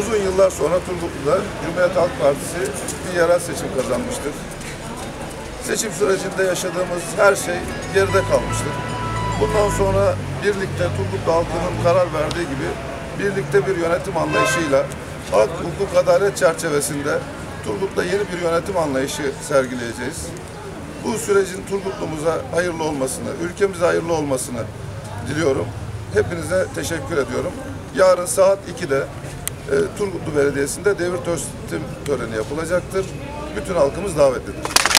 Uzun yıllar sonra Turgutlu'da Cumhuriyet Halk Partisi bir yerel seçim kazanmıştır. Seçim sürecinde yaşadığımız her şey geride kalmıştır. Bundan sonra birlikte Turgutlu halkının karar verdiği gibi birlikte bir yönetim anlayışıyla hak, hukuk, adalet çerçevesinde Turgut'ta yeni bir yönetim anlayışı sergileyeceğiz. Bu sürecin Turgutlu'muza hayırlı olmasını, ülkemize hayırlı olmasını diliyorum. Hepinize teşekkür ediyorum. Yarın saat 2'de e, Turgutlu Belediyesi'nde devir töreni yapılacaktır. Bütün halkımız davetlidir.